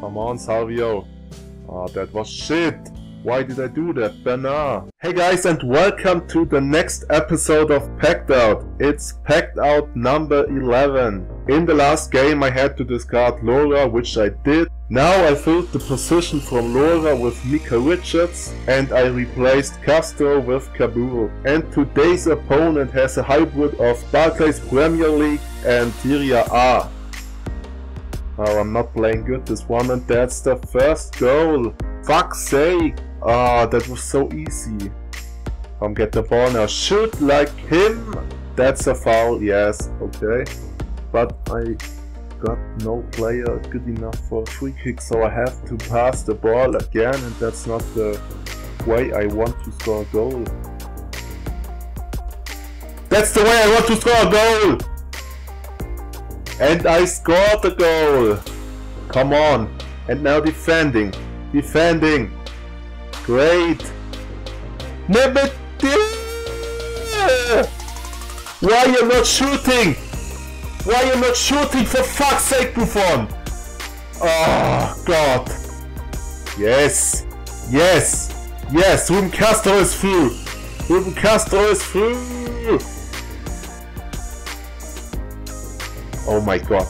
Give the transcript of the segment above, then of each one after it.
Come on, Salvio. Oh, ah, that was shit. Why did I do that? Bernard. Hey guys and welcome to the next episode of Packed Out. It's Packed Out number 11. In the last game I had to discard Laura, which I did. Now I filled the position from Laura with Micah Richards and I replaced Castro with Kabul. And today's opponent has a hybrid of Barclays Premier League and Serie A. Oh, I'm not playing good this one and that's the first goal. Fuck's sake. Ah, oh, that was so easy. Come get the ball now. Shoot like him. That's a foul, yes, okay. But I got no player good enough for a free kick, so I have to pass the ball again and that's not the way I want to score a goal. That's the way I want to score a goal! And I scored the goal! Come on! And now defending. Defending. Great. Never Why you not shooting? Why you not shooting for fuck's sake, Buffon? Oh, God. Yes. Yes. Yes, Ruben Castro is through. Ruben Castro is through. Oh my god.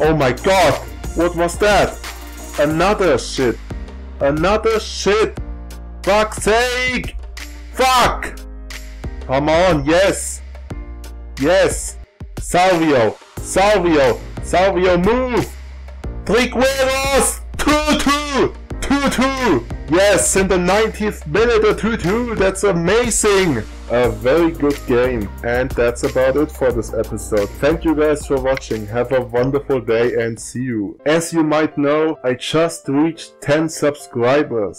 Oh my god! What was that? Another shit. Another shit. Fuck's sake! Fuck! Come on, yes! Yes! Salvio! Salvio! Salvio, move! Trigueros! 2-2! 2-2! Yes, in the 90th minute a 2-2, that's amazing! A very good game. And that's about it for this episode. Thank you guys for watching, have a wonderful day and see you. As you might know, I just reached 10 subscribers.